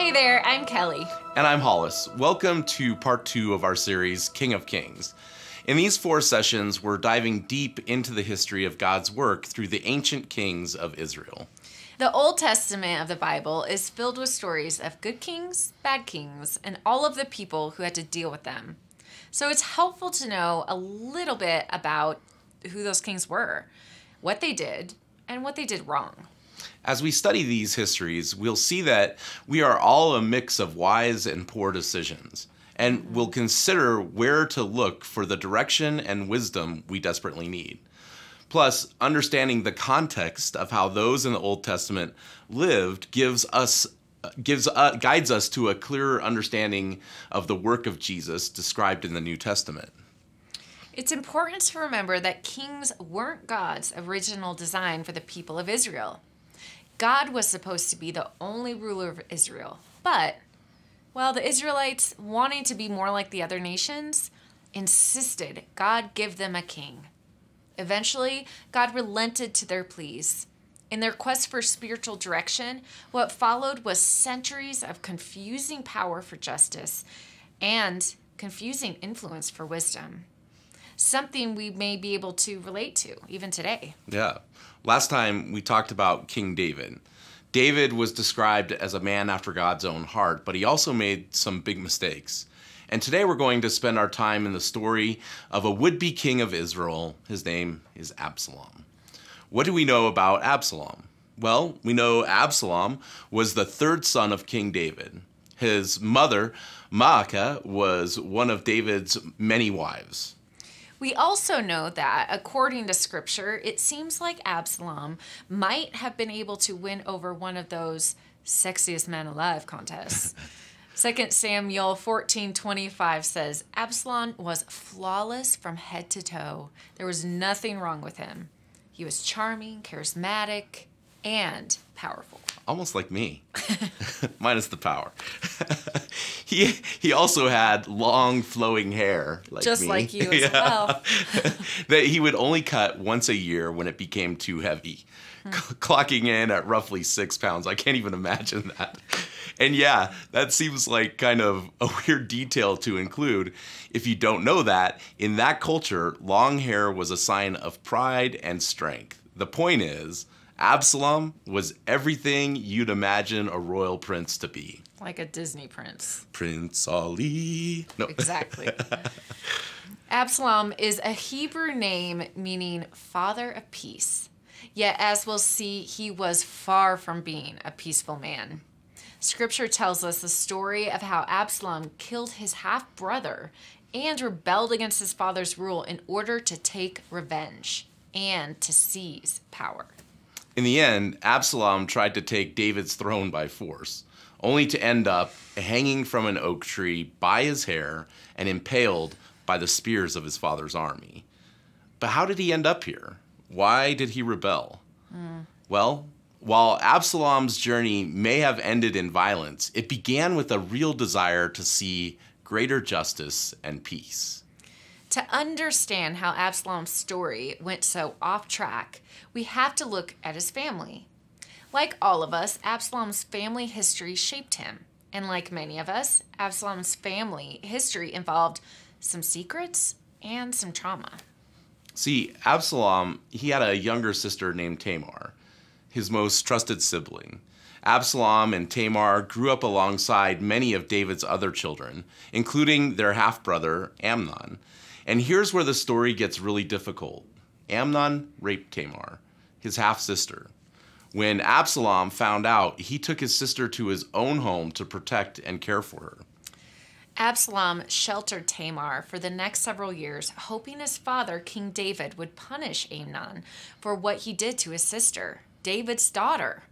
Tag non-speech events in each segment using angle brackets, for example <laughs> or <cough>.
Hey there, I'm Kelly. And I'm Hollis. Welcome to part two of our series, King of Kings. In these four sessions, we're diving deep into the history of God's work through the ancient kings of Israel. The Old Testament of the Bible is filled with stories of good kings, bad kings, and all of the people who had to deal with them. So it's helpful to know a little bit about who those kings were, what they did, and what they did wrong. As we study these histories, we'll see that we are all a mix of wise and poor decisions, and we'll consider where to look for the direction and wisdom we desperately need. Plus, understanding the context of how those in the Old Testament lived gives us gives uh, guides us to a clearer understanding of the work of Jesus described in the New Testament. It's important to remember that kings weren't God's original design for the people of Israel. God was supposed to be the only ruler of Israel, but while the Israelites, wanting to be more like the other nations, insisted God give them a king. Eventually, God relented to their pleas. In their quest for spiritual direction, what followed was centuries of confusing power for justice and confusing influence for wisdom. Something we may be able to relate to even today. Yeah. Last time we talked about King David. David was described as a man after God's own heart, but he also made some big mistakes. And today we're going to spend our time in the story of a would be king of Israel. His name is Absalom. What do we know about Absalom? Well, we know Absalom was the third son of King David. His mother, Maacah, was one of David's many wives. We also know that, according to scripture, it seems like Absalom might have been able to win over one of those sexiest men alive contests. <laughs> 2 Samuel 14:25 says Absalom was flawless from head to toe. There was nothing wrong with him. He was charming, charismatic, and powerful. Almost like me. <laughs> Minus the power. <laughs> he he also had long flowing hair like Just me. like you as <laughs> well. that he would only cut once a year when it became too heavy. Hmm. Clocking in at roughly 6 pounds. I can't even imagine that. And yeah, that seems like kind of a weird detail to include. If you don't know that, in that culture, long hair was a sign of pride and strength. The point is, Absalom was everything you'd imagine a royal prince to be. Like a Disney prince. Prince Ali. No. Exactly. <laughs> Absalom is a Hebrew name meaning father of peace. Yet, as we'll see, he was far from being a peaceful man. Scripture tells us the story of how Absalom killed his half brother and rebelled against his father's rule in order to take revenge and to seize power. In the end, Absalom tried to take David's throne by force, only to end up hanging from an oak tree by his hair and impaled by the spears of his father's army. But how did he end up here? Why did he rebel? Mm. Well, while Absalom's journey may have ended in violence, it began with a real desire to see greater justice and peace. To understand how Absalom's story went so off track, we have to look at his family. Like all of us, Absalom's family history shaped him. And like many of us, Absalom's family history involved some secrets and some trauma. See, Absalom, he had a younger sister named Tamar, his most trusted sibling. Absalom and Tamar grew up alongside many of David's other children, including their half brother, Amnon. And here's where the story gets really difficult Amnon raped Tamar, his half sister. When Absalom found out, he took his sister to his own home to protect and care for her. Absalom sheltered Tamar for the next several years, hoping his father, King David, would punish Amnon for what he did to his sister, David's daughter.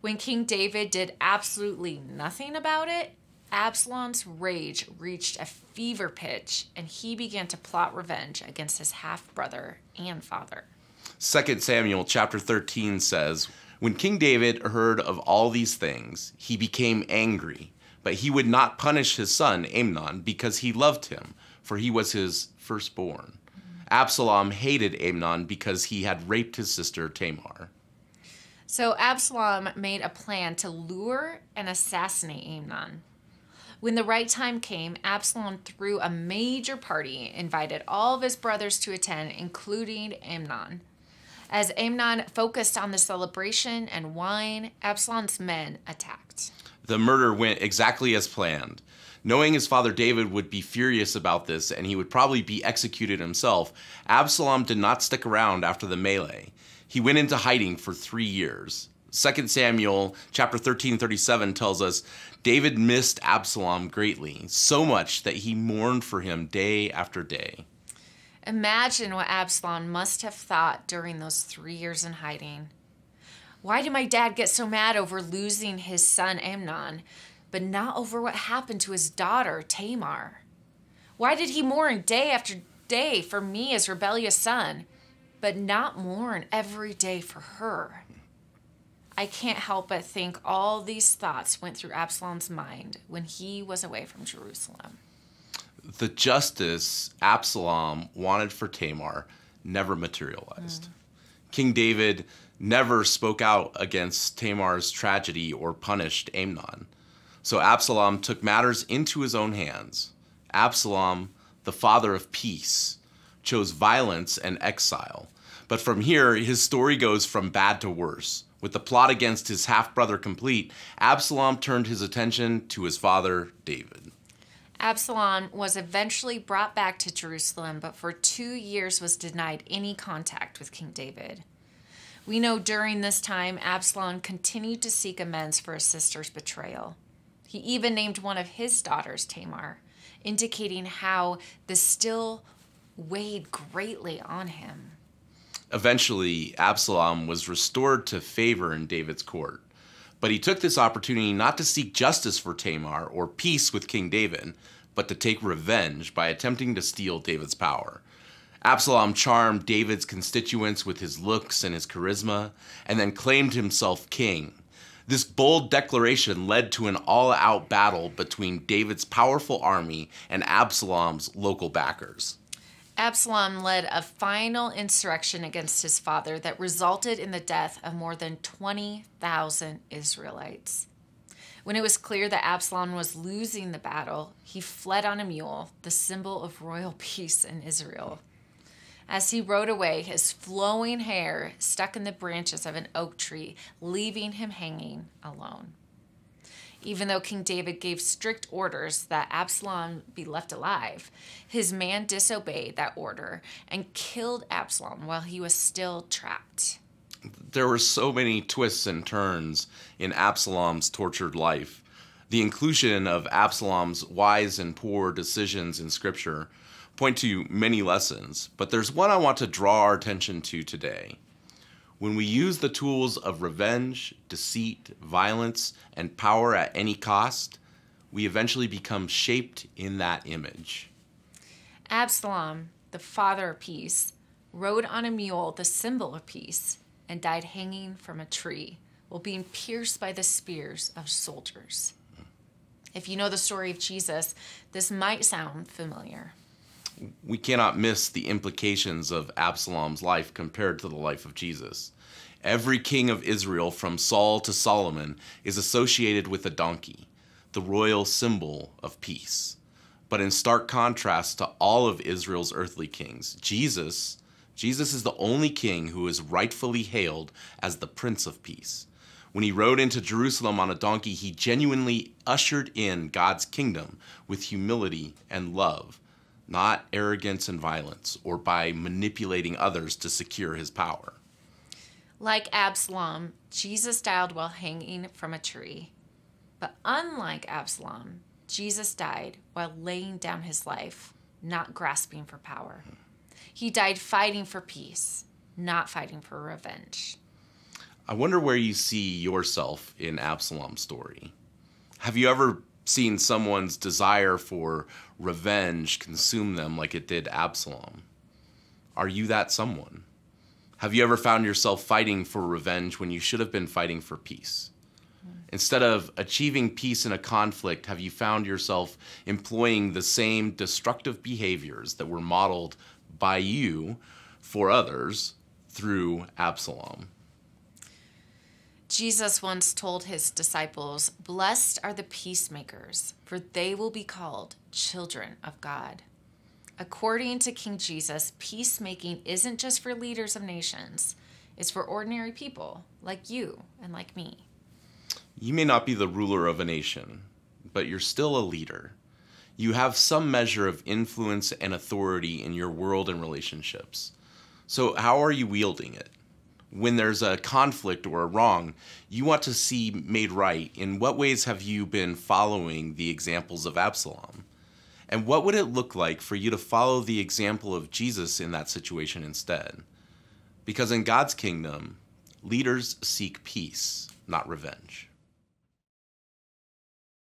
When King David did absolutely nothing about it, Absalom's rage reached a fever pitch and he began to plot revenge against his half brother and father. 2 Samuel chapter 13 says, When King David heard of all these things, he became angry but he would not punish his son Amnon because he loved him, for he was his firstborn. Absalom hated Amnon because he had raped his sister Tamar. So Absalom made a plan to lure and assassinate Amnon. When the right time came, Absalom threw a major party, invited all of his brothers to attend, including Amnon. As Amnon focused on the celebration and wine, Absalom's men attacked. The murder went exactly as planned. Knowing his father David would be furious about this and he would probably be executed himself, Absalom did not stick around after the melee. He went into hiding for three years. 2 Samuel chapter 13 37 tells us David missed Absalom greatly, so much that he mourned for him day after day. Imagine what Absalom must have thought during those three years in hiding. Why did my dad get so mad over losing his son Amnon, but not over what happened to his daughter Tamar? Why did he mourn day after day for me as rebellious son, but not mourn every day for her? I can't help but think all these thoughts went through Absalom's mind when he was away from Jerusalem. The justice Absalom wanted for Tamar never materialized. Mm. King David never spoke out against Tamar's tragedy or punished Amnon. So Absalom took matters into his own hands. Absalom, the father of peace, chose violence and exile. But from here, his story goes from bad to worse. With the plot against his half brother complete, Absalom turned his attention to his father, David. Absalom was eventually brought back to Jerusalem, but for two years was denied any contact with King David. We know during this time, Absalom continued to seek amends for his sister's betrayal. He even named one of his daughters Tamar, indicating how this still weighed greatly on him. Eventually, Absalom was restored to favor in David's court. But he took this opportunity not to seek justice for Tamar or peace with King David, but to take revenge by attempting to steal David's power. Absalom charmed David's constituents with his looks and his charisma, and then claimed himself king. This bold declaration led to an all out battle between David's powerful army and Absalom's local backers. Absalom led a final insurrection against his father that resulted in the death of more than 20,000 Israelites. When it was clear that Absalom was losing the battle, he fled on a mule, the symbol of royal <laughs> peace in Israel. As he rode away, his flowing hair stuck in the branches of an oak tree, leaving him hanging alone even though King David gave strict orders that Absalom be left alive. His man disobeyed that order and killed Absalom while he was still trapped. There were so many twists and turns in Absalom's tortured life. The inclusion of Absalom's wise and poor decisions in Scripture point to many lessons, but there's one I want to draw our attention to today. When we use the tools of revenge, deceit, violence, and power at any cost, we eventually become shaped in that image. Absalom, the father of peace, rode on a mule, the symbol of peace, and died hanging from a tree while being pierced by the spears of soldiers. If you know the story of Jesus, this might sound familiar we cannot miss the implications of Absalom's life compared to the life of Jesus. Every king of Israel, from Saul to Solomon, is associated with a donkey, the royal symbol of peace. But in stark contrast to all of Israel's earthly kings, Jesus, Jesus is the only king who is rightfully hailed as the Prince of Peace. When he rode into Jerusalem on a donkey, he genuinely ushered in God's kingdom with humility and love not arrogance and violence, or by manipulating others to secure his power. Like Absalom, Jesus died while hanging from a tree. But unlike Absalom, Jesus died while laying down his life, not grasping for power. He died fighting for peace, not fighting for revenge. I wonder where you see yourself in Absalom's story. Have you ever seen someone's desire for revenge consume them like it did Absalom? Are you that someone? Have you ever found yourself fighting for revenge when you should have been fighting for peace? Instead of achieving peace in a conflict, have you found yourself employing the same destructive behaviors that were modeled by you for others through Absalom? Jesus once told his disciples, Blessed are the peacemakers, for they will be called children of God. According to King Jesus, peacemaking isn't just for leaders of nations, it's for ordinary people like you and like me. You may not be the ruler of a nation, but you're still a leader. You have some measure of influence and authority in your world and relationships. So, how are you wielding it? When there's a conflict or a wrong you want to see made right, in what ways have you been following the examples of Absalom? And what would it look like for you to follow the example of Jesus in that situation instead? Because in God's kingdom, leaders seek peace, not revenge.